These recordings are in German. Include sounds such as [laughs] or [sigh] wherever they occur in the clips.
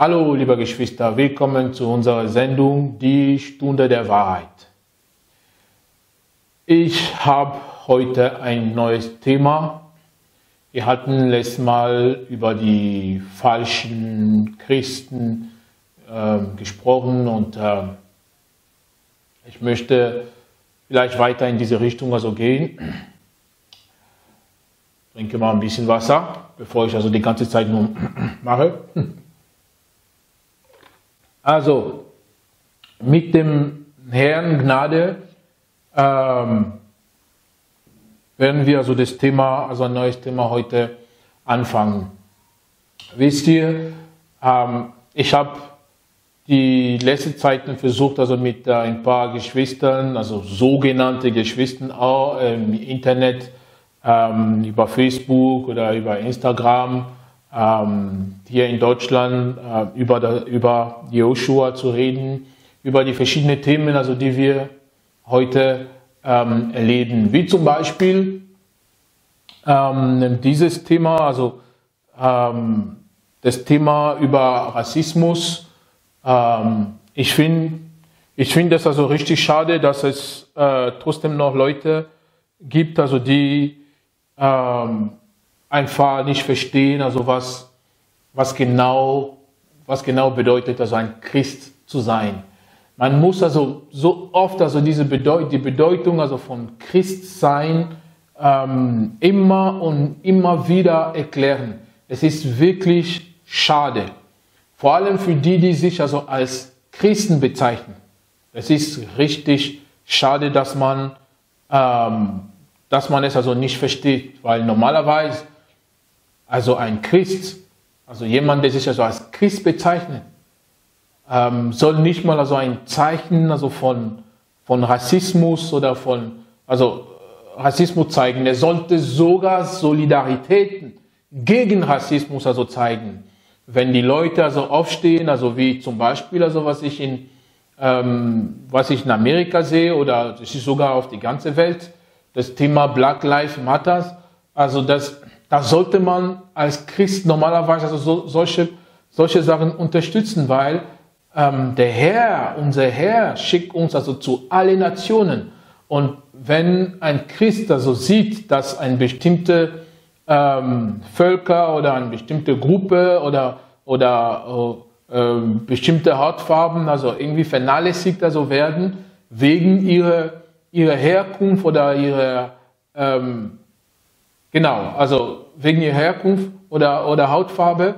Hallo, liebe Geschwister, willkommen zu unserer Sendung Die Stunde der Wahrheit. Ich habe heute ein neues Thema. Wir hatten letztes Mal über die falschen Christen äh, gesprochen und äh, ich möchte vielleicht weiter in diese Richtung also gehen. Trinke mal ein bisschen Wasser, bevor ich also die ganze Zeit nur [clears throat] mache. Also, mit dem Herrn Gnade ähm, werden wir also das Thema, also ein neues Thema heute anfangen. Wisst ihr, ähm, ich habe die letzte Zeit versucht, also mit äh, ein paar Geschwistern, also sogenannte Geschwistern auch im Internet, ähm, über Facebook oder über Instagram, ähm, hier in Deutschland äh, über, der, über Joshua zu reden, über die verschiedenen Themen, also die wir heute ähm, erleben, wie zum Beispiel ähm, dieses Thema, also ähm, das Thema über Rassismus. Ähm, ich finde ich finde es also richtig schade, dass es äh, trotzdem noch Leute gibt, also die ähm, einfach nicht verstehen, also was, was genau, was genau bedeutet, also ein Christ zu sein. Man muss also so oft also diese Bedeut die Bedeutung also von Christsein ähm, immer und immer wieder erklären. Es ist wirklich schade. Vor allem für die, die sich also als Christen bezeichnen. Es ist richtig schade, dass man, ähm, dass man es also nicht versteht, weil normalerweise also ein Christ, also jemand, der sich also als Christ bezeichnet, ähm, soll nicht mal also ein Zeichen also von, von Rassismus oder von, also äh, Rassismus zeigen. Er sollte sogar Solidarität gegen Rassismus also zeigen. Wenn die Leute also aufstehen, also wie zum Beispiel, also was ich in, ähm, was ich in Amerika sehe oder das ist sogar auf die ganze Welt, das Thema Black Lives Matters, also das da sollte man als Christ normalerweise also so, solche, solche Sachen unterstützen, weil ähm, der Herr, unser Herr, schickt uns also zu allen Nationen. Und wenn ein Christ also sieht, dass eine bestimmte ähm, Völker oder eine bestimmte Gruppe oder, oder äh, äh, bestimmte Hautfarben also irgendwie vernachlässigt also werden, wegen ihrer, ihrer Herkunft oder ihrer ähm, Genau, also wegen ihrer Herkunft oder, oder Hautfarbe,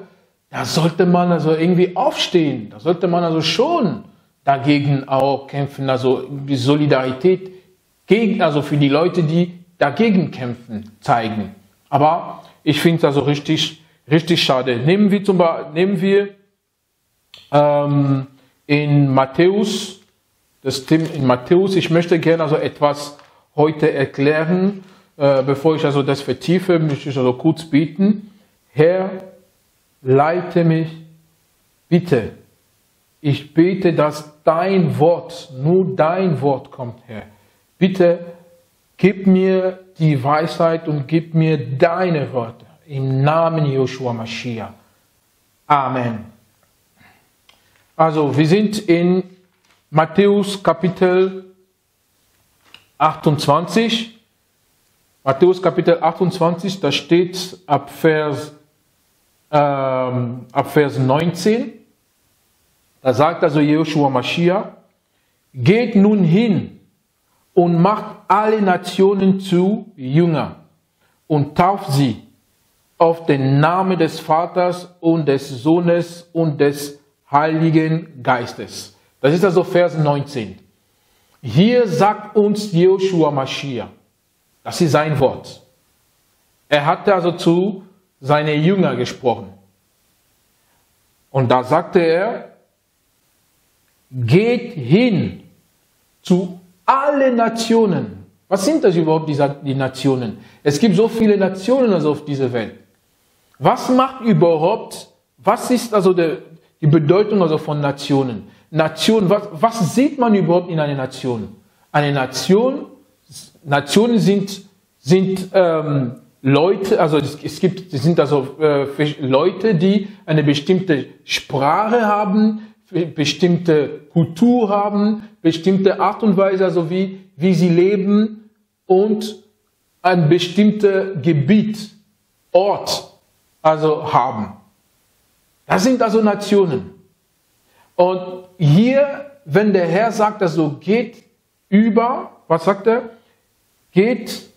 da sollte man also irgendwie aufstehen. Da sollte man also schon dagegen auch kämpfen, also die Solidarität gegen, also für die Leute, die dagegen kämpfen, zeigen. Aber ich finde es also richtig, richtig schade. Nehmen wir zum Beispiel, nehmen wir ähm, in Matthäus, das Thema in Matthäus, ich möchte gerne also etwas heute erklären, äh, bevor ich also das vertiefe, möchte ich also kurz beten. Herr, leite mich bitte. Ich bete, dass dein Wort, nur dein Wort kommt, Herr. Bitte gib mir die Weisheit und gib mir deine Worte. Im Namen Joshua Mashiach. Amen. Also, wir sind in Matthäus Kapitel 28. Matthäus Kapitel 28, da steht ab Vers, ähm, ab Vers 19, da sagt also Joshua Mashiach, geht nun hin und macht alle Nationen zu Jünger und tauft sie auf den Namen des Vaters und des Sohnes und des Heiligen Geistes. Das ist also Vers 19. Hier sagt uns Joshua Mashiach, das ist sein Wort. Er hatte also zu seinen Jüngern gesprochen. Und da sagte er, geht hin zu allen Nationen. Was sind das überhaupt, die Nationen? Es gibt so viele Nationen also auf dieser Welt. Was macht überhaupt, was ist also der, die Bedeutung also von Nationen? Nation, was, was sieht man überhaupt in einer Nation? Eine Nation Nationen sind, sind ähm, Leute, also es gibt, sind also äh, Leute, die eine bestimmte Sprache haben, bestimmte Kultur haben, bestimmte Art und Weise, also wie, wie sie leben und ein bestimmtes Gebiet, Ort, also haben. Das sind also Nationen. Und hier, wenn der Herr sagt, also geht über, was sagt er? Geht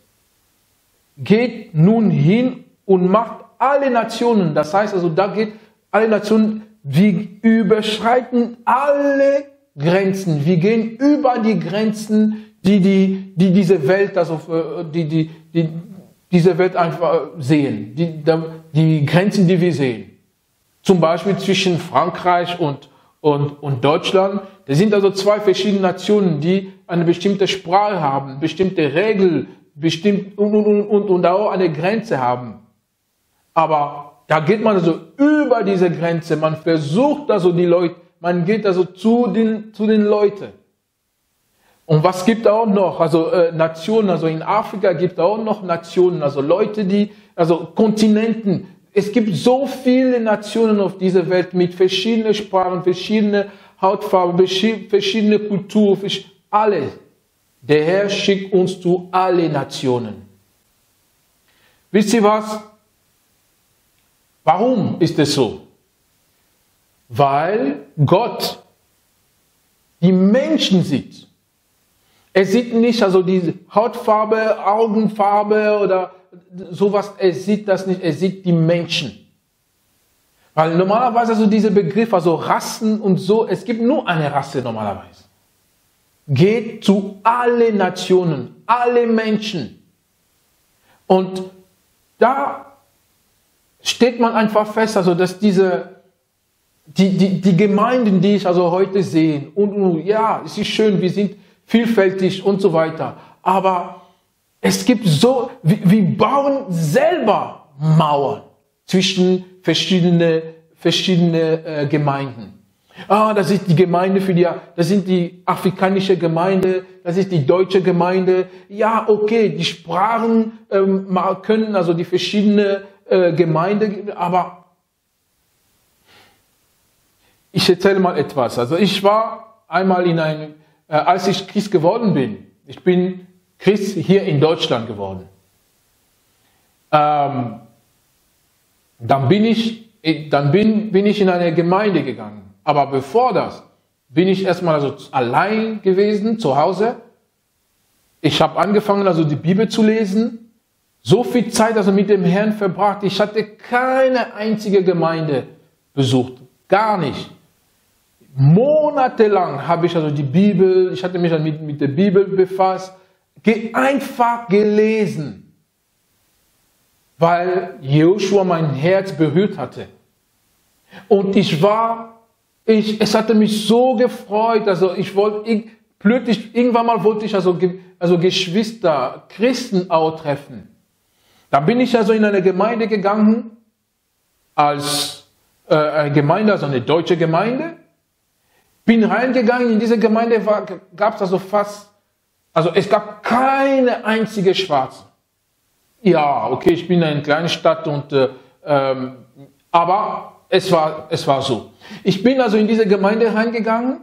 geht nun hin und macht alle Nationen, das heißt also, da geht alle Nationen, wir überschreiten alle Grenzen, wir gehen über die Grenzen, die, die, die diese Welt, also äh, die, die, die diese Welt einfach sehen, die, die Grenzen, die wir sehen. Zum Beispiel zwischen Frankreich und, und, und Deutschland. Das sind also zwei verschiedene Nationen, die eine bestimmte Sprache haben, bestimmte Regeln, bestimmt und, und, und, und, und auch eine Grenze haben. Aber da geht man also über diese Grenze. Man versucht also die Leute, man geht also zu den, zu den Leuten. Und was gibt auch noch? Also äh, Nationen, also in Afrika gibt auch noch Nationen, also Leute, die, also Kontinenten. Es gibt so viele Nationen auf dieser Welt mit verschiedenen Sprachen, verschiedene Hautfarben, verschiedene Kulturen, alles. Der Herr schickt uns zu alle Nationen. Wisst ihr was? Warum ist es so? Weil Gott die Menschen sieht. Er sieht nicht also diese Hautfarbe, Augenfarbe oder sowas. Er sieht das nicht. Er sieht die Menschen. Weil normalerweise also diese Begriff, also Rassen und so, es gibt nur eine Rasse normalerweise. Geht zu alle Nationen, alle Menschen. Und da steht man einfach fest, also dass diese, die, die, die Gemeinden, die ich also heute sehe, und, und ja, es ist schön, wir sind vielfältig und so weiter, aber es gibt so, wir, bauen selber Mauern zwischen verschiedene, verschiedene äh, Gemeinden. Ah, das ist die Gemeinde für die, das sind die afrikanische Gemeinde, das ist die deutsche Gemeinde. Ja, okay, die Sprachen ähm, können also die verschiedenen äh, Gemeinden, aber ich erzähle mal etwas. Also ich war einmal in einem, äh, als ich Christ geworden bin, ich bin Christ hier in Deutschland geworden. Ähm, dann bin ich, dann bin, bin ich in eine Gemeinde gegangen. Aber bevor das bin ich erstmal also allein gewesen zu Hause. Ich habe angefangen also die Bibel zu lesen. So viel Zeit also mit dem Herrn verbracht. Ich hatte keine einzige Gemeinde besucht. Gar nicht. Monatelang habe ich also die Bibel, ich hatte mich mit, mit der Bibel befasst, einfach gelesen, weil Joshua mein Herz berührt hatte. Und ich war ich, es hatte mich so gefreut, also ich wollte, ich, plötzlich, irgendwann mal wollte ich also, also Geschwister, Christen auch treffen. Da bin ich also in eine Gemeinde gegangen, als äh, eine Gemeinde, also eine deutsche Gemeinde. Bin reingegangen, in diese Gemeinde gab es also fast, also es gab keine einzige Schwarze. Ja, okay, ich bin in einer kleinen Stadt und, äh, ähm, aber es war, es war so. Ich bin also in diese Gemeinde reingegangen.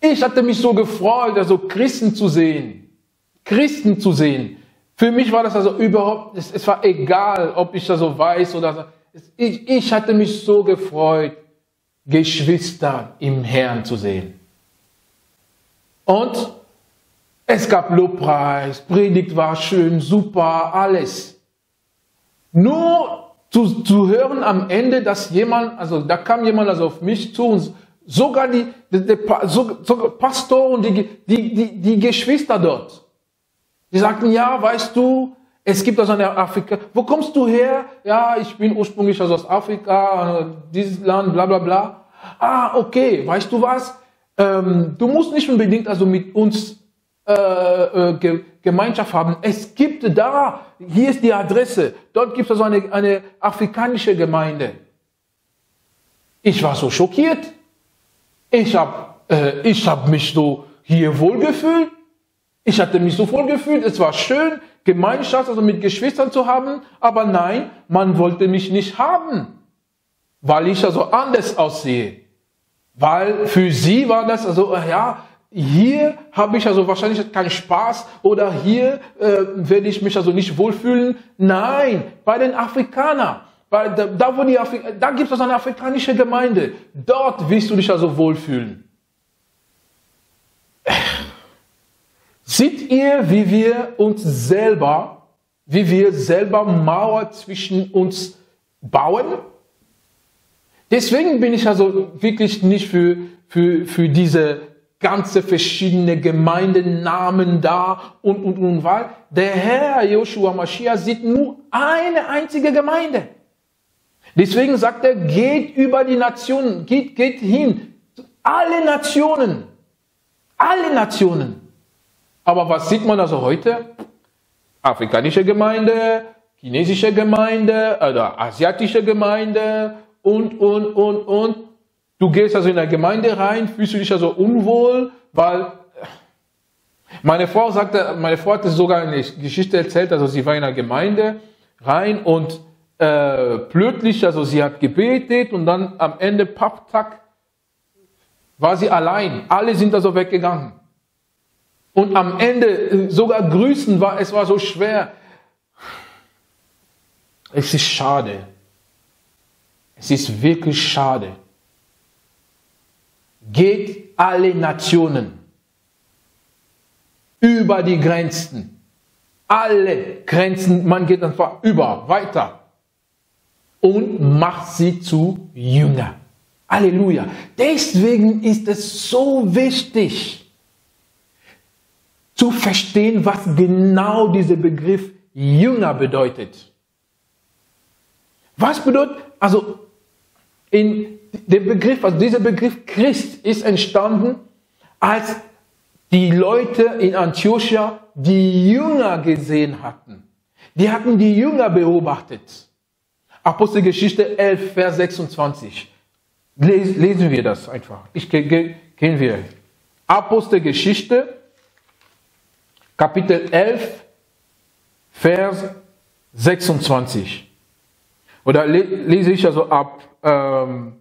Ich hatte mich so gefreut, also Christen zu sehen. Christen zu sehen. Für mich war das also überhaupt, es, es war egal, ob ich das so weiß oder ich, ich hatte mich so gefreut, Geschwister im Herrn zu sehen. Und es gab Lobpreis, Predigt war schön, super, alles. Nur zu, zu hören am Ende, dass jemand, also da kam jemand also auf mich zu und sogar die, die, die sogar Pastor und die, die, die, die Geschwister dort, die sagten, ja, weißt du, es gibt also eine Afrika. Wo kommst du her? Ja, ich bin ursprünglich also aus Afrika, dieses Land, bla bla bla. Ah, okay, weißt du was? Ähm, du musst nicht unbedingt also mit uns äh, äh, Gemeinschaft haben. Es gibt da, hier ist die Adresse, dort gibt es also eine, eine afrikanische Gemeinde. Ich war so schockiert. Ich habe äh, hab mich so hier wohlgefühlt. Ich hatte mich so wohlgefühlt. Es war schön. Gemeinschaft, also mit Geschwistern zu haben, aber nein, man wollte mich nicht haben, weil ich also anders aussehe. Weil für sie war das also, ja, hier habe ich also wahrscheinlich keinen Spaß oder hier äh, werde ich mich also nicht wohlfühlen. Nein, bei den Afrikanern, bei, da, da, wo die Afri da gibt es also eine afrikanische Gemeinde. Dort willst du dich also wohlfühlen. Seht ihr, wie wir uns selber, wie wir selber Mauer zwischen uns bauen? Deswegen bin ich also wirklich nicht für, für, für diese ganze verschiedene Gemeindenamen da und, und, und, weil der Herr Joshua Mashiach sieht nur eine einzige Gemeinde. Deswegen sagt er, geht über die Nationen, geht, geht hin. Alle Nationen. Alle Nationen. Aber was sieht man also heute? Afrikanische Gemeinde, chinesische Gemeinde oder asiatische Gemeinde und, und, und, und. Du gehst also in eine Gemeinde rein, fühlst du dich also unwohl, weil meine Frau sagte, meine Frau hatte sogar eine Geschichte erzählt, also sie war in einer Gemeinde rein und äh, plötzlich, also sie hat gebetet und dann am Ende, papp, tack, war sie allein. Alle sind also weggegangen. Und am Ende sogar grüßen war, es war so schwer. Es ist schade. Es ist wirklich schade. Geht alle Nationen über die Grenzen. Alle Grenzen, man geht einfach über, weiter und macht sie zu Jünger. Halleluja. Deswegen ist es so wichtig zu verstehen, was genau dieser Begriff Jünger bedeutet. Was bedeutet, also in dem Begriff, also dieser Begriff Christ ist entstanden, als die Leute in Antiochia die Jünger gesehen hatten. Die hatten die Jünger beobachtet. Apostelgeschichte 11, Vers 26. Lesen wir das einfach. Ich, gehen wir. Apostelgeschichte, Kapitel 11, Vers 26. Oder lese ich also ab, ähm,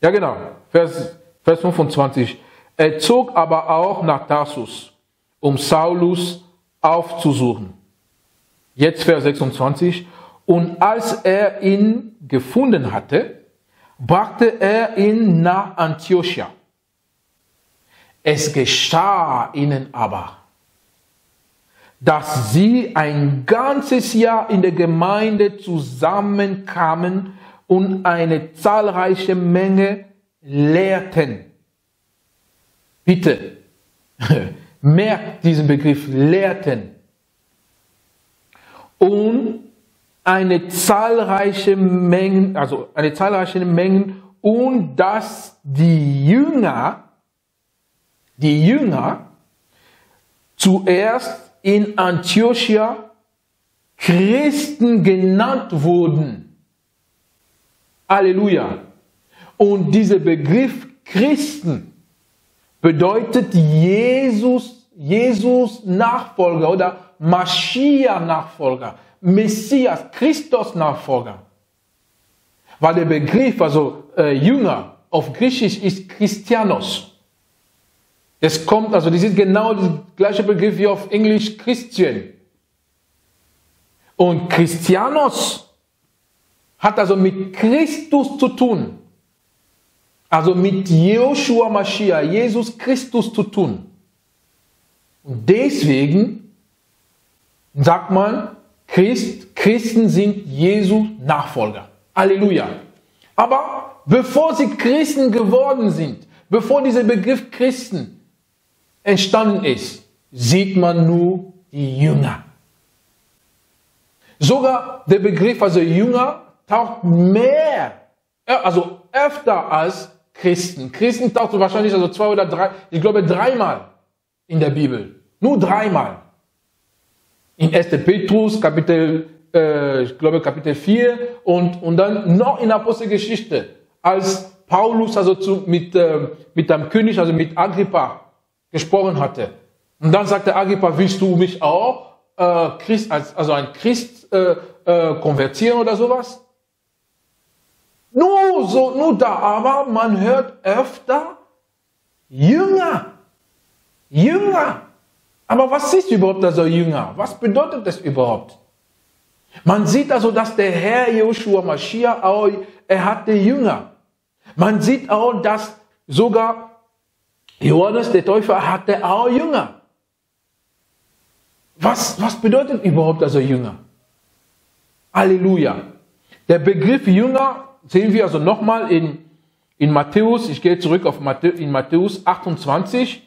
ja genau, Vers, Vers 25. Er zog aber auch nach Tarsus, um Saulus aufzusuchen. Jetzt Vers 26. Und als er ihn gefunden hatte, brachte er ihn nach Antiochia. Es geschah ihnen aber, dass sie ein ganzes Jahr in der Gemeinde zusammenkamen und eine zahlreiche Menge lehrten. Bitte, [laughs] merkt diesen Begriff lehrten. Und eine zahlreiche Mengen, also eine zahlreiche Mengen und dass die Jünger, die Jünger zuerst in Antiochia Christen genannt wurden. Halleluja. Und dieser Begriff Christen bedeutet Jesus, Jesus Nachfolger oder Maschiach Nachfolger. Messias, Christus-Nachfolger. Weil der Begriff, also äh, Jünger, auf Griechisch ist Christianos. Es kommt, also das ist genau der gleiche Begriff wie auf Englisch Christian. Und Christianos hat also mit Christus zu tun. Also mit Joshua Mashiach, Jesus Christus zu tun. Und deswegen sagt man, Christ, Christen sind Jesu Nachfolger. Halleluja. Aber bevor sie Christen geworden sind, bevor dieser Begriff Christen entstanden ist, sieht man nur die Jünger. Sogar der Begriff also Jünger taucht mehr, also öfter als Christen. Christen taucht wahrscheinlich also zwei oder drei, ich glaube dreimal in der Bibel. Nur dreimal in 1. Petrus, Kapitel, äh, ich glaube Kapitel 4 und, und dann noch in Apostelgeschichte, als Paulus also zu, mit, äh, mit dem König, also mit Agrippa gesprochen hatte. Und dann sagte Agrippa, willst du mich auch äh, Christ, als, also ein Christ äh, äh, konvertieren oder sowas. Nur so, nur da, aber man hört öfter Jünger. Jünger. Aber was ist überhaupt also Jünger? Was bedeutet das überhaupt? Man sieht also, dass der Herr Joshua Mashiach auch, er hatte Jünger. Man sieht auch, dass sogar Johannes der Täufer hatte auch Jünger. Was, was bedeutet überhaupt also Jünger? Halleluja. Der Begriff Jünger sehen wir also nochmal in, in Matthäus, ich gehe zurück auf Matthäus, in Matthäus 28,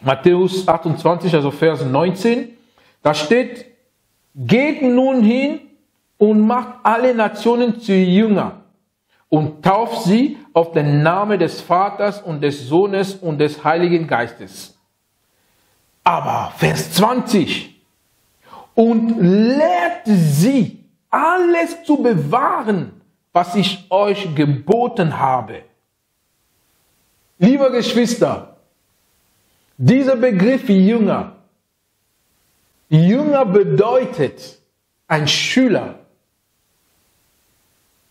Matthäus 28, also Vers 19, da steht, geht nun hin und macht alle Nationen zu Jünger und tauft sie auf den Namen des Vaters und des Sohnes und des Heiligen Geistes. Aber Vers 20, und lehrt sie, alles zu bewahren, was ich euch geboten habe. Lieber Geschwister, dieser Begriff Jünger, Jünger bedeutet ein Schüler.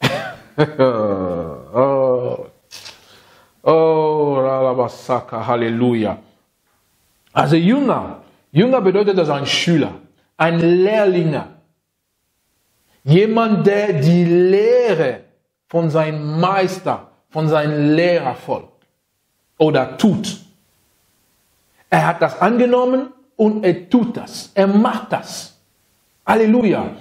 [laughs] oh, oh, Halleluja. Also Jünger, Jünger bedeutet also ein Schüler, ein Lehrlinger. Jemand, der die Lehre von seinem Meister, von seinem Lehrer folgt oder tut. Er hat das angenommen und er tut das. Er macht das. Halleluja.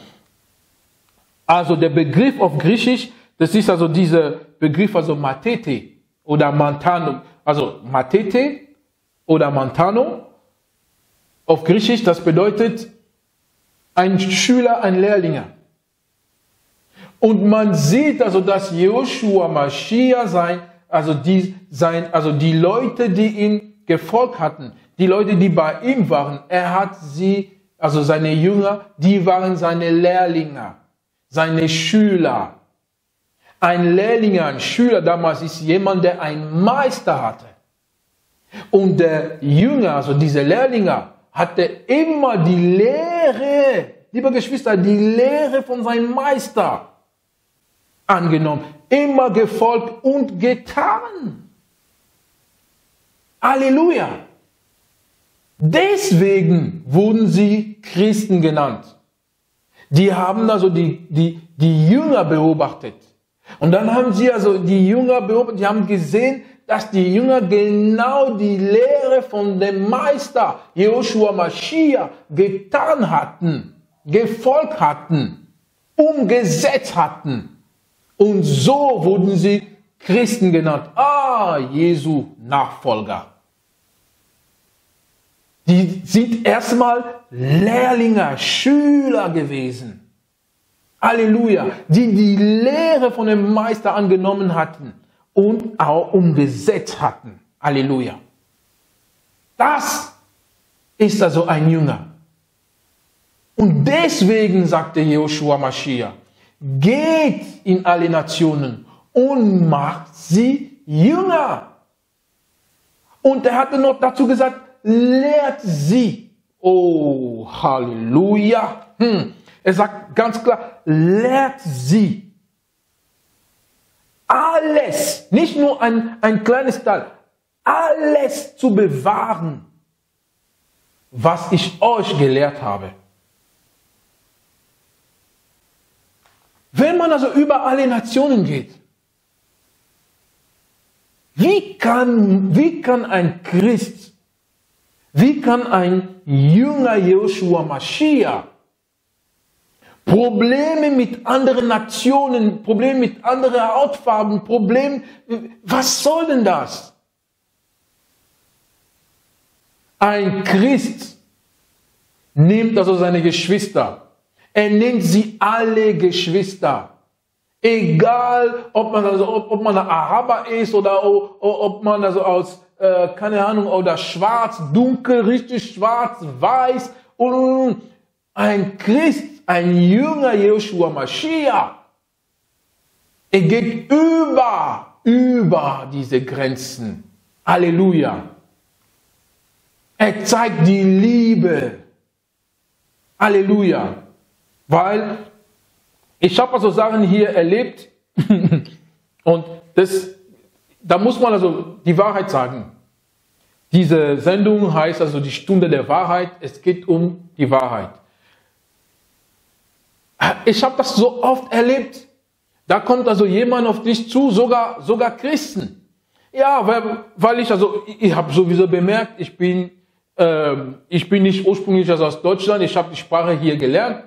Also der Begriff auf Griechisch, das ist also dieser Begriff, also Matete oder Mantano. Also Matete oder Mantano auf Griechisch, das bedeutet ein Schüler, ein Lehrlinger. Und man sieht also, dass Joshua Mashiach sein, also die, sein, also die Leute, die ihn gefolgt hatten, die Leute, die bei ihm waren, er hat sie, also seine Jünger, die waren seine Lehrlinge, seine Schüler. Ein Lehrling, ein Schüler damals ist jemand, der einen Meister hatte. Und der Jünger, also diese Lehrlinge, hatte immer die Lehre, liebe Geschwister, die Lehre von seinem Meister angenommen, immer gefolgt und getan. Halleluja. Deswegen wurden sie Christen genannt. Die haben also die, die, die Jünger beobachtet. Und dann haben sie also die Jünger beobachtet, die haben gesehen, dass die Jünger genau die Lehre von dem Meister Joshua Mashiach getan hatten, gefolgt hatten, umgesetzt hatten. Und so wurden sie Christen genannt. Ah, Jesu Nachfolger. Die sind erstmal Lehrlinge, Schüler gewesen. Halleluja. Die die Lehre von dem Meister angenommen hatten und auch umgesetzt hatten. Halleluja. Das ist also ein Jünger. Und deswegen sagte Joshua Mashiach, geht in alle Nationen und macht sie Jünger. Und er hatte noch dazu gesagt, lehrt sie. Oh, Halleluja. Hm. Er sagt ganz klar, lehrt sie. Alles, nicht nur ein, ein kleines Teil, alles zu bewahren, was ich euch gelehrt habe. Wenn man also über alle Nationen geht, wie kann, wie kann ein Christ, wie kann ein Jünger Joshua Mashiach Probleme mit anderen Nationen, Probleme mit anderen Hautfarben, Probleme, was soll denn das? Ein Christ nimmt also seine Geschwister er nennt sie alle Geschwister. Egal, ob man also, ob, ob man ein Araber ist oder ob man also aus, äh, keine Ahnung, oder schwarz, dunkel, richtig schwarz, weiß und ein Christ, ein Jünger Joshua Mashiach. Er geht über, über diese Grenzen. Halleluja. Er zeigt die Liebe Halleluja. Weil ich habe also Sachen hier erlebt [laughs] und das, da muss man also die Wahrheit sagen. Diese Sendung heißt also die Stunde der Wahrheit. Es geht um die Wahrheit. Ich habe das so oft erlebt. Da kommt also jemand auf dich zu, sogar, sogar Christen. Ja, weil, weil ich also, ich habe sowieso bemerkt, ich bin, äh, ich bin nicht ursprünglich also aus Deutschland, ich habe die Sprache hier gelernt.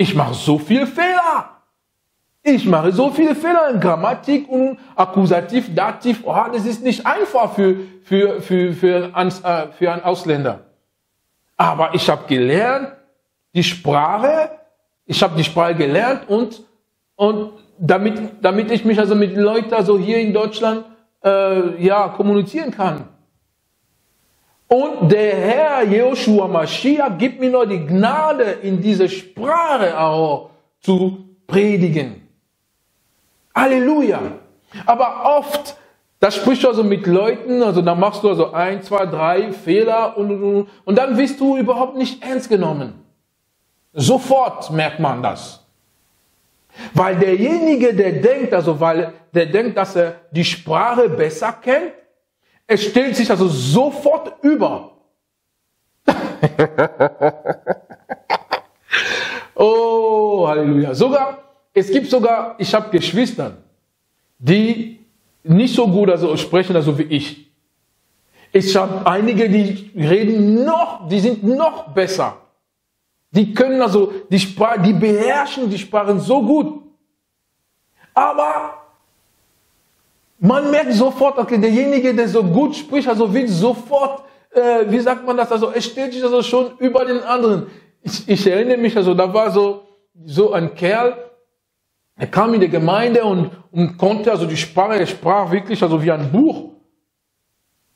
Ich mache so viele Fehler. Ich mache so viele Fehler in Grammatik und Akkusativ, Dativ. Oh, das ist nicht einfach für, für, für, für, äh, für einen Ausländer. Aber ich habe gelernt, die Sprache, ich habe die Sprache gelernt und, und damit, damit ich mich also mit Leuten also hier in Deutschland äh, ja, kommunizieren kann. Und der Herr Joshua Mashiach gibt mir nur die Gnade, in diese Sprache auch zu predigen. Halleluja. Aber oft, da sprichst du also mit Leuten, also da machst du also ein, zwei, drei Fehler und, und, und dann wirst du überhaupt nicht ernst genommen. Sofort merkt man das. Weil derjenige, der denkt, also weil der denkt, dass er die Sprache besser kennt, er stellt sich also sofort über. [laughs] oh, Halleluja. Sogar, es gibt sogar, ich habe Geschwister, die nicht so gut also sprechen also wie ich. Ich habe einige, die reden noch, die sind noch besser. Die können also die Sprache, die beherrschen die Sprachen so gut. Aber man merkt sofort, okay, derjenige, der so gut spricht, also will sofort, äh, wie sagt man das, also er stellt sich also schon über den anderen. Ich, ich erinnere mich, also da war so, so ein Kerl, er kam in die Gemeinde und, und konnte also die Sprache, er sprach wirklich also wie ein Buch.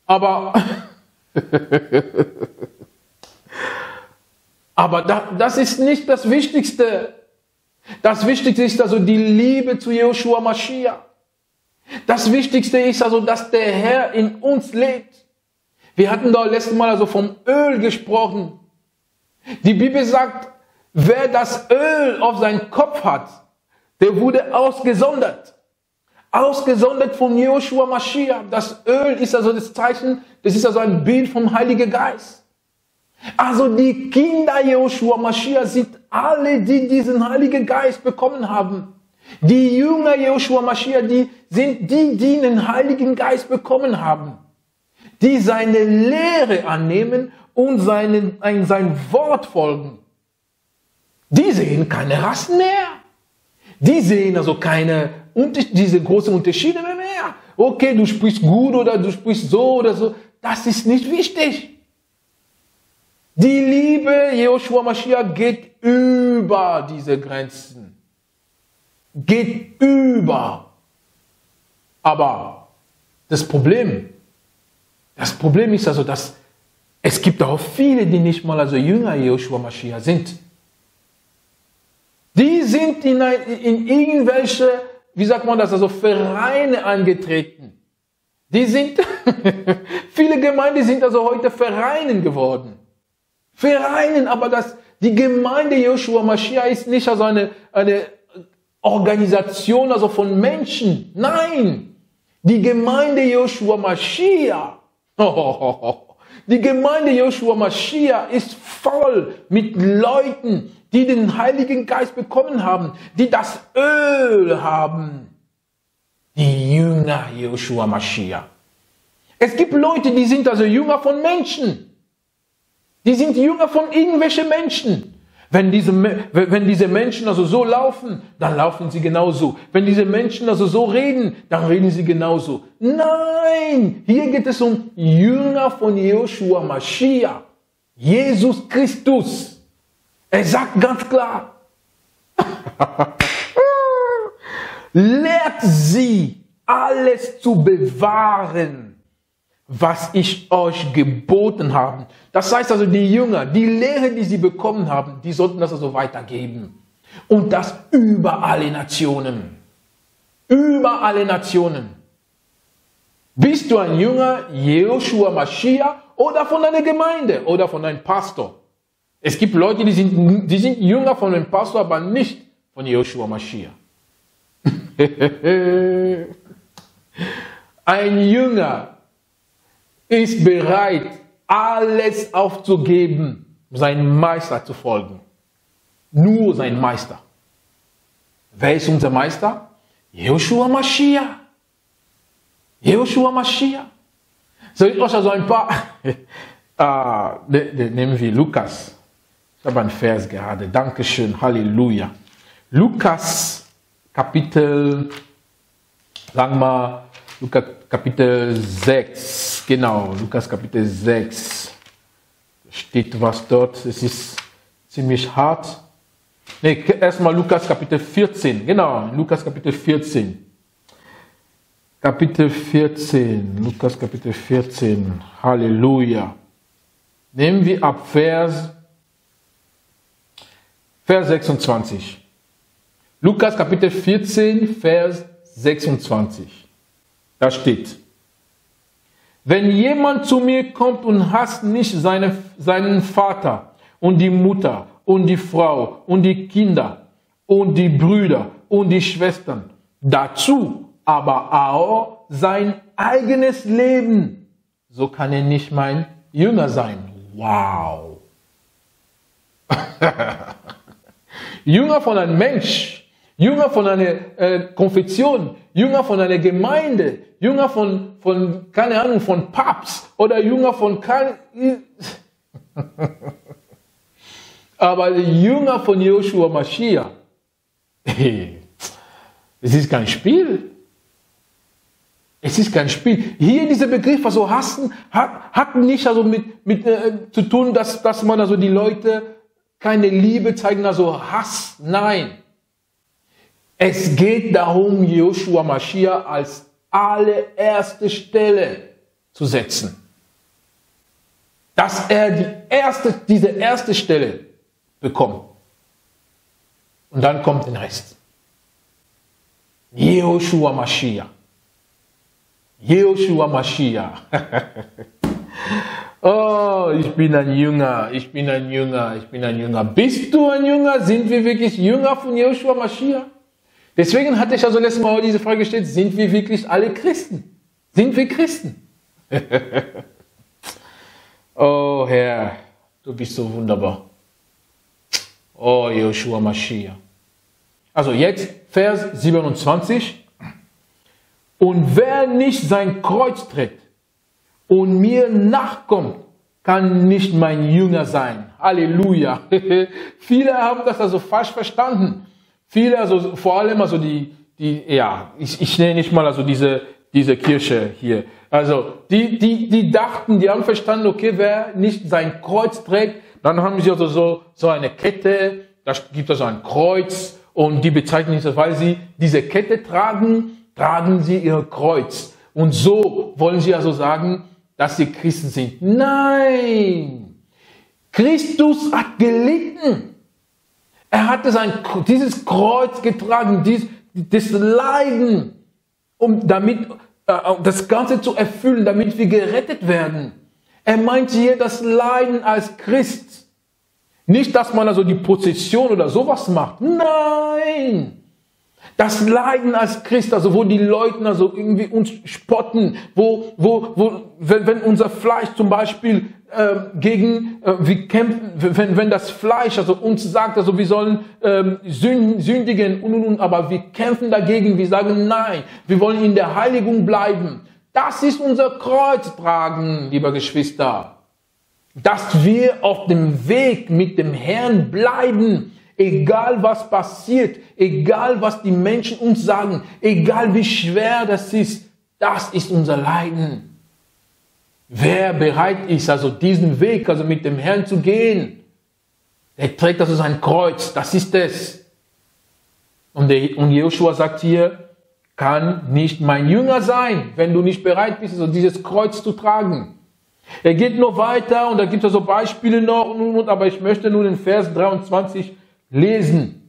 Aber, [laughs] aber da, das ist nicht das Wichtigste. Das Wichtigste ist also die Liebe zu Joshua Mashiach. Das Wichtigste ist also, dass der Herr in uns lebt. Wir hatten da letztes Mal also vom Öl gesprochen. Die Bibel sagt, wer das Öl auf seinen Kopf hat, der wurde ausgesondert. Ausgesondert von Joshua Mashiach. Das Öl ist also das Zeichen, das ist also ein Bild vom Heiligen Geist. Also die Kinder Joshua Mashiach sind alle, die diesen Heiligen Geist bekommen haben. Die Jünger Joshua Mashiach, die sind die, die den Heiligen Geist bekommen haben. Die seine Lehre annehmen und seinen, ein, sein Wort folgen. Die sehen keine Rassen mehr. Die sehen also keine, diese großen Unterschiede mehr. Okay, du sprichst gut oder du sprichst so oder so. Das ist nicht wichtig. Die Liebe Joshua Mashiach geht über diese Grenzen. Geht über. Aber das Problem, das Problem ist also, dass es gibt auch viele, die nicht mal also Jünger Joshua Mashiach sind. Die sind in, in irgendwelche, wie sagt man das, also Vereine angetreten. Die sind, [laughs] viele Gemeinden sind also heute Vereinen geworden. Vereinen, aber das, die Gemeinde Joshua Mashiach ist nicht also eine, eine Organisation also von Menschen. Nein, die Gemeinde Joshua Mashiach, [laughs] die Gemeinde Joshua Mashiach ist voll mit Leuten, die den Heiligen Geist bekommen haben, die das Öl haben. Die Jünger Joshua Mashiach. Es gibt Leute, die sind also Jünger von Menschen. Die sind Jünger von irgendwelchen Menschen. Wenn diese, wenn diese Menschen also so laufen, dann laufen sie genauso. Wenn diese Menschen also so reden, dann reden sie genauso. Nein, hier geht es um Jünger von Joshua Mashiach, Jesus Christus. Er sagt ganz klar, [laughs] lehrt sie, alles zu bewahren was ich euch geboten habe. Das heißt also, die Jünger, die Lehre, die sie bekommen haben, die sollten das also weitergeben. Und das über alle Nationen. Über alle Nationen. Bist du ein Jünger Joshua Mashiach oder von einer Gemeinde oder von einem Pastor? Es gibt Leute, die sind, die sind Jünger von dem Pastor, aber nicht von Joshua Mashiach. [laughs] Ein Jünger ist bereit, alles aufzugeben, seinem Meister zu folgen. Nur sein Meister. Wer ist unser Meister? Joshua Mashiach. Joshua Mashiach. Soll ich euch also ein paar, [laughs] ah, ne, ne, nehmen wir Lukas. Ich habe einen Vers gerade. Dankeschön. Halleluja. Lukas Kapitel, sagen wir Lukas Kapitel 6. Genau, Lukas Kapitel 6. Steht was dort. Es ist ziemlich hart. Nee, erstmal Lukas Kapitel 14. Genau, Lukas Kapitel 14. Kapitel 14. Lukas Kapitel 14. Halleluja. Nehmen wir ab Vers, Vers 26. Lukas Kapitel 14, Vers 26. Da steht, wenn jemand zu mir kommt und hasst nicht seine, seinen Vater und die Mutter und die Frau und die Kinder und die Brüder und die Schwestern, dazu aber auch sein eigenes Leben, so kann er nicht mein Jünger sein. Wow. [laughs] Jünger von einem Mensch, Jünger von einer äh, Konfession, Jünger von einer Gemeinde, Jünger von, von, keine Ahnung, von Papst oder Jünger von kein, [laughs] aber Jünger von Joshua Mashiach, es ist kein Spiel. Es ist kein Spiel. Hier dieser Begriff, also hassen, hat, hat nicht also mit, mit äh, zu tun, dass, dass man also die Leute keine Liebe zeigen, also Hass. Nein. Es geht darum, Joshua Mashiach als allererste Stelle zu setzen. Dass er die erste, diese erste Stelle bekommt. Und dann kommt der Rest. Joshua Mashiach. Joshua Mashiach. [laughs] oh, ich bin ein Jünger, ich bin ein Jünger, ich bin ein Jünger. Bist du ein Jünger? Sind wir wirklich Jünger von Joshua Mashiach? Deswegen hatte ich also letztes Mal diese Frage gestellt, sind wir wirklich alle Christen? Sind wir Christen? [laughs] oh Herr, du bist so wunderbar. Oh Joshua Mashiach. Also jetzt Vers 27. Und wer nicht sein Kreuz trägt und mir nachkommt, kann nicht mein Jünger sein. Halleluja. [laughs] Viele haben das also falsch verstanden. Viele, also vor allem also die, die, ja, ich, ich nenne nicht mal also diese, diese Kirche hier. Also die, die, die dachten, die haben verstanden, okay, wer nicht sein Kreuz trägt, dann haben sie also so, so eine Kette, da gibt es also ein Kreuz und die bezeichnen das, weil sie diese Kette tragen, tragen sie ihr Kreuz. Und so wollen sie also sagen, dass sie Christen sind. Nein! Christus hat gelitten. Er hatte sein, dieses Kreuz getragen, dies, das Leiden, um damit, äh, das Ganze zu erfüllen, damit wir gerettet werden. Er meint hier das Leiden als Christ. Nicht, dass man also die Prozession oder sowas macht. Nein! Das Leiden als Christ, also wo die Leute also irgendwie uns spotten, wo, wo, wo, wenn, wenn unser Fleisch zum Beispiel äh, gegen, äh, wir kämpfen, wenn, wenn das Fleisch also uns sagt, also wir sollen ähm, sündigen und, und, und, aber wir kämpfen dagegen, wir sagen nein, wir wollen in der Heiligung bleiben. Das ist unser Kreuz tragen, lieber Geschwister. Dass wir auf dem Weg mit dem Herrn bleiben, Egal was passiert, egal was die Menschen uns sagen, egal wie schwer das ist, das ist unser Leiden. Wer bereit ist, also diesen Weg, also mit dem Herrn zu gehen, der trägt also sein Kreuz, das ist es. Und, der, und Joshua sagt hier, kann nicht mein Jünger sein, wenn du nicht bereit bist, also dieses Kreuz zu tragen. Er geht noch weiter und da gibt es also Beispiele noch, aber ich möchte nun in Vers 23 lesen.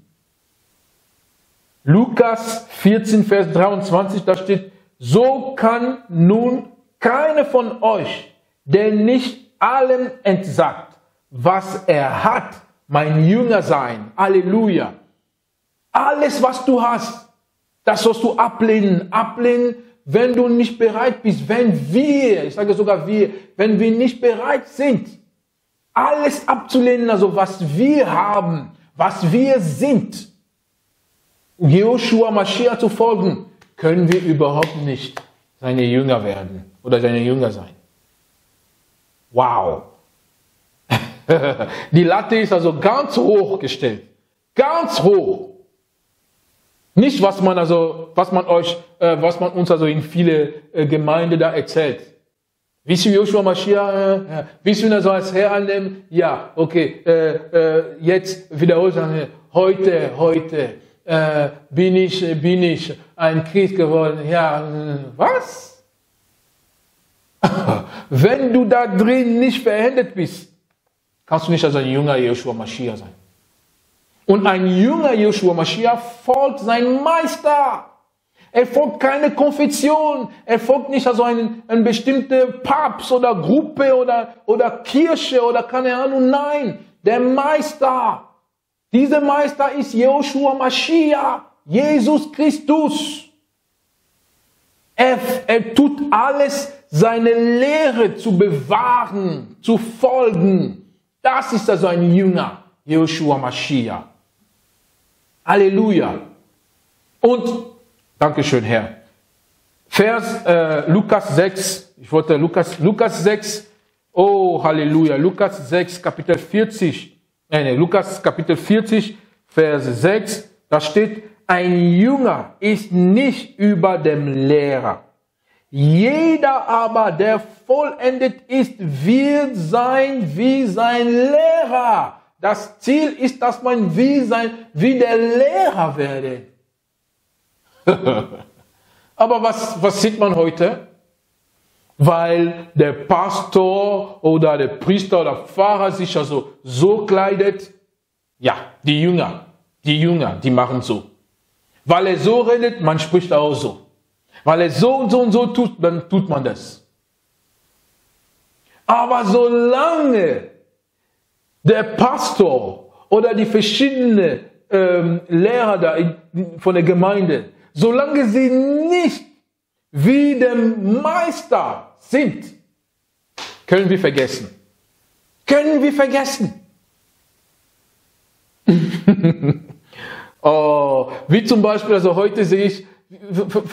Lukas 14, Vers 23, da steht, so kann nun keiner von euch, der nicht allem entsagt, was er hat, mein Jünger sein. Halleluja. Alles, was du hast, das sollst du ablehnen. Ablehnen, wenn du nicht bereit bist, wenn wir, ich sage sogar wir, wenn wir nicht bereit sind, alles abzulehnen, also was wir haben, was wir sind, Joshua Mashiach zu folgen, können wir überhaupt nicht seine Jünger werden oder seine Jünger sein. Wow. [laughs] Die Latte ist also ganz hoch gestellt. Ganz hoch. Nicht, was man also, was man euch, äh, was man uns also in viele äh, Gemeinden da erzählt. Willst du Joshua Mashiach, äh, willst du ihn also als Herr annehmen? Ja, okay, äh, äh, jetzt wiederholt sagen, heute, heute, äh, bin ich, bin ich ein Christ geworden. Ja, was? [laughs] Wenn du da drin nicht verändert bist, kannst du nicht als ein Jünger Joshua Mashiach sein. Und ein Jünger Joshua Mashiach folgt seinem Meister. Er folgt keine Konfession. Er folgt nicht also ein, ein bestimmte Papst oder Gruppe oder, oder Kirche oder keine Ahnung. Nein, der Meister. Dieser Meister ist Joshua Mashiach, Jesus Christus. Er, er tut alles, seine Lehre zu bewahren, zu folgen. Das ist also ein Jünger, Joshua Mashiach. Halleluja. Und Dankeschön, Herr. Vers äh, Lukas 6, ich wollte Lukas, Lukas 6, oh Halleluja, Lukas 6, Kapitel 40, äh, nee, Lukas Kapitel 40, Vers 6, da steht, ein Jünger ist nicht über dem Lehrer. Jeder aber, der vollendet ist, wird sein wie sein Lehrer. Das Ziel ist, dass man wie sein, wie der Lehrer werde. [laughs] Aber was, was sieht man heute? Weil der Pastor oder der Priester oder Pfarrer sich also so kleidet, ja, die Jünger, die Jünger, die machen so. Weil er so redet, man spricht auch so. Weil er so und so und so tut, dann tut man das. Aber solange der Pastor oder die verschiedenen ähm, Lehrer da von der Gemeinde solange sie nicht wie dem Meister sind, können wir vergessen. Können wir vergessen. [laughs] oh, wie zum Beispiel, also heute sehe ich,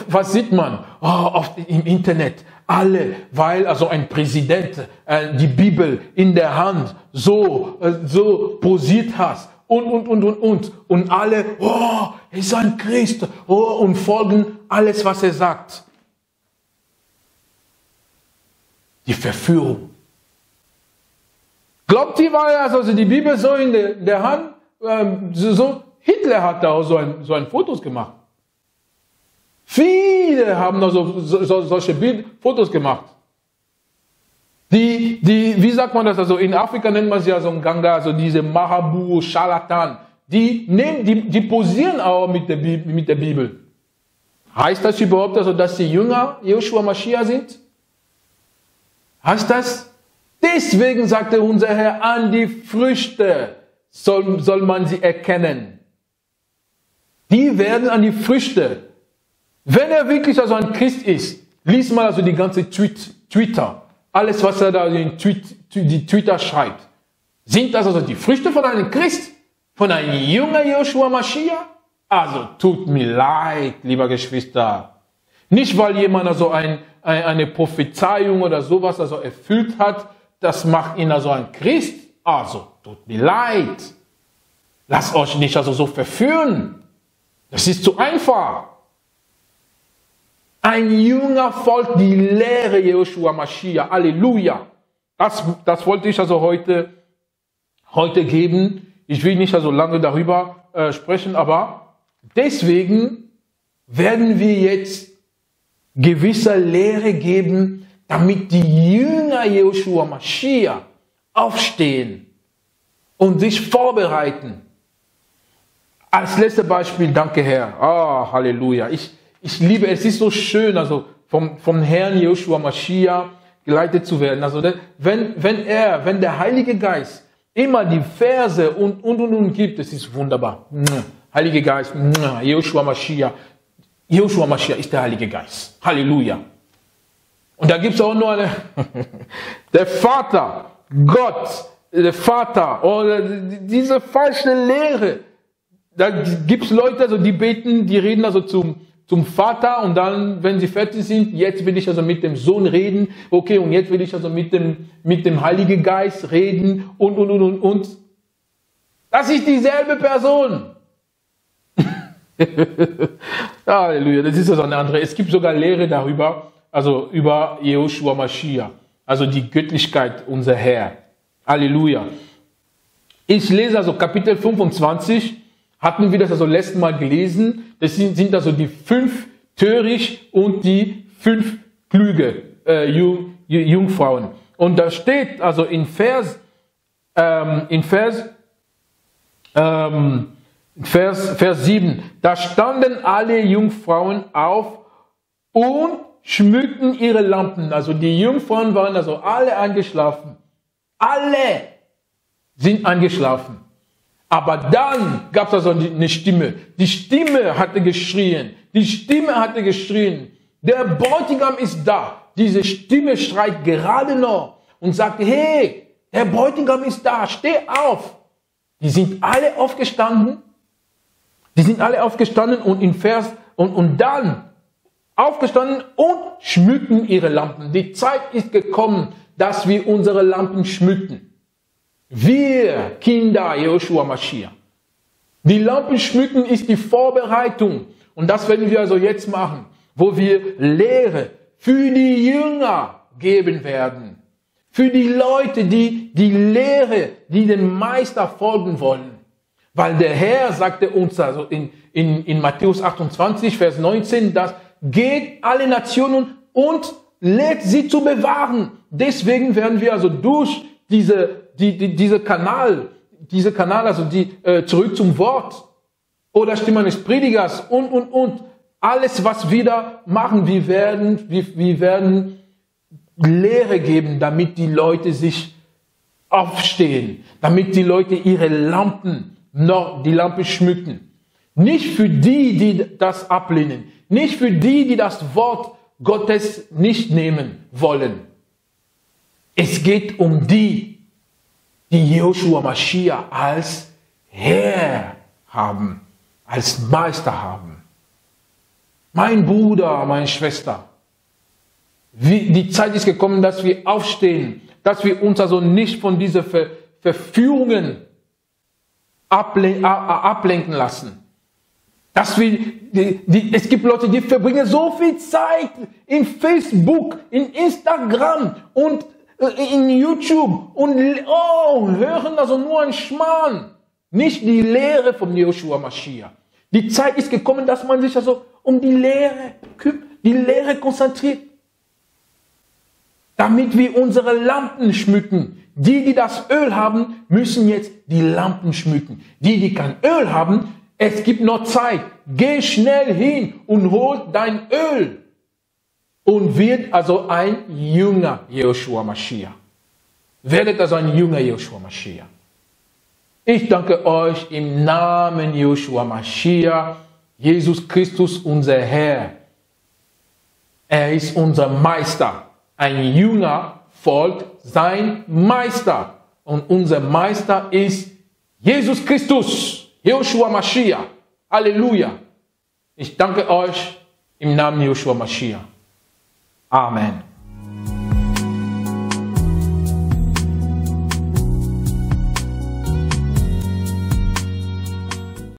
was sieht man oh, auf, im Internet? Alle, weil also ein Präsident äh, die Bibel in der Hand so, äh, so posiert hat und, und, und, und, und. Und alle, oh, er ist ein Christ, oh, und folgen alles, was er sagt. Die Verführung. Glaubt ihr, war also die Bibel so in der, Hand, ähm, so, Hitler hat da auch so ein, so ein Fotos gemacht. Viele haben also so, so, solche Bild, Fotos gemacht. Die, die, wie sagt man das? Also in Afrika nennt man sie ja so ein Ganga, also diese Mahabu, Charlatan. Die nehmen, die, die posieren auch mit der, mit der Bibel. Heißt das überhaupt also, dass die Jünger Joshua Mashiach sind? Heißt das? Deswegen sagte unser Herr, an die Früchte soll, soll man sie erkennen. Die werden an die Früchte. Wenn er wirklich also ein Christ ist, liest mal also die ganze Tweet, Twitter alles, was er da in Tweet, die Twitter schreibt, sind das also die Früchte von einem Christ, von einem jungen Joshua Mashiach? Also tut mir leid, lieber Geschwister. Nicht, weil jemand also ein, ein, eine Prophezeiung oder sowas also erfüllt hat, das macht ihn also ein Christ. Also tut mir leid. Lasst euch nicht also so verführen. Das ist zu einfach. Ein Jünger folgt die Lehre Joshua Mashiach. Halleluja. Das, das wollte ich also heute, heute geben. Ich will nicht also lange darüber äh, sprechen, aber deswegen werden wir jetzt gewisse Lehre geben, damit die Jünger Joshua Mashiach aufstehen und sich vorbereiten. Als letztes Beispiel, danke Herr. Ah, oh, Halleluja. Ich, ich liebe, es ist so schön, also vom, vom Herrn Joshua Mashiach geleitet zu werden. Also wenn, wenn er, wenn der Heilige Geist immer die Verse und, und, und, und gibt, es ist wunderbar. Heilige Geist, Joshua Mashiach. Joshua Mashiach ist der Heilige Geist. Halleluja. Und da gibt es auch nur eine, [laughs] der Vater, Gott, der Vater, oder diese falsche Lehre. Da gibt es Leute, also die beten, die reden also zum, zum Vater und dann, wenn sie fertig sind, jetzt will ich also mit dem Sohn reden, okay, und jetzt will ich also mit dem, mit dem Heiligen Geist reden und, und, und, und, und. Das ist dieselbe Person. [laughs] Halleluja, das ist also eine andere. Es gibt sogar Lehre darüber, also über Jehoshua Mashiach, also die Göttlichkeit unser Herr. Halleluja. Ich lese also Kapitel 25, hatten wir das also letztes Mal gelesen. Das sind, sind also die fünf töricht und die fünf klüge äh, Jung, Jungfrauen. Und da steht also in Vers, ähm, in Vers, ähm, Vers, Vers 7, da standen alle Jungfrauen auf und schmückten ihre Lampen. Also die Jungfrauen waren also alle eingeschlafen. Alle sind eingeschlafen. Aber dann gab es also eine Stimme. Die Stimme hatte geschrien. Die Stimme hatte geschrien. Der Bräutigam ist da. Diese Stimme schreit gerade noch und sagt, hey, der Bräutigam ist da. Steh auf. Die sind alle aufgestanden. Die sind alle aufgestanden und in Vers, und, und dann aufgestanden und schmücken ihre Lampen. Die Zeit ist gekommen, dass wir unsere Lampen schmücken. Wir, Kinder Joshua Mashiach. Die Lampen schmücken ist die Vorbereitung. Und das werden wir also jetzt machen, wo wir Lehre für die Jünger geben werden. Für die Leute, die die Lehre, die dem Meister folgen wollen. Weil der Herr sagte uns also in, in, in Matthäus 28, Vers 19, dass geht alle Nationen und lehrt sie zu bewahren. Deswegen werden wir also durch diese, die, die, diese Kanal, diese Kanal, also die äh, zurück zum Wort oder Stimme des Predigers und, und, und. Alles, was wir da machen, wir werden, wir, wir werden Lehre geben, damit die Leute sich aufstehen, damit die Leute ihre Lampen noch, die Lampe schmücken. Nicht für die, die das ablehnen, nicht für die, die das Wort Gottes nicht nehmen wollen. Es geht um die, die Joshua Mashiach als Herr haben, als Meister haben. Mein Bruder, meine Schwester, die Zeit ist gekommen, dass wir aufstehen, dass wir uns also nicht von diesen Ver Verführungen ablenken lassen. Dass wir, die, die, es gibt Leute, die verbringen so viel Zeit in Facebook, in Instagram und äh, in YouTube und oh, hören also nur ein Schmarrn. Nicht die Lehre von Joshua Mashiach. Die Zeit ist gekommen, dass man sich also um die Lehre, die Lehre konzentriert. Damit wir unsere Lampen schmücken. Die, die das Öl haben, müssen jetzt die Lampen schmücken. Die, die kein Öl haben, es gibt noch Zeit. Geh schnell hin und hol dein Öl. Und wird also ein Jünger Joshua Mashiach. Werdet also ein Jünger Joshua Mashiach. Ich danke euch im Namen Joshua Mashiach, Jesus Christus, unser Herr. Er ist unser Meister. Ein Jünger folgt sein Meister. Und unser Meister ist Jesus Christus. Joshua Mashiach. Halleluja. Ich danke euch im Namen Joshua Mashiach. Amen.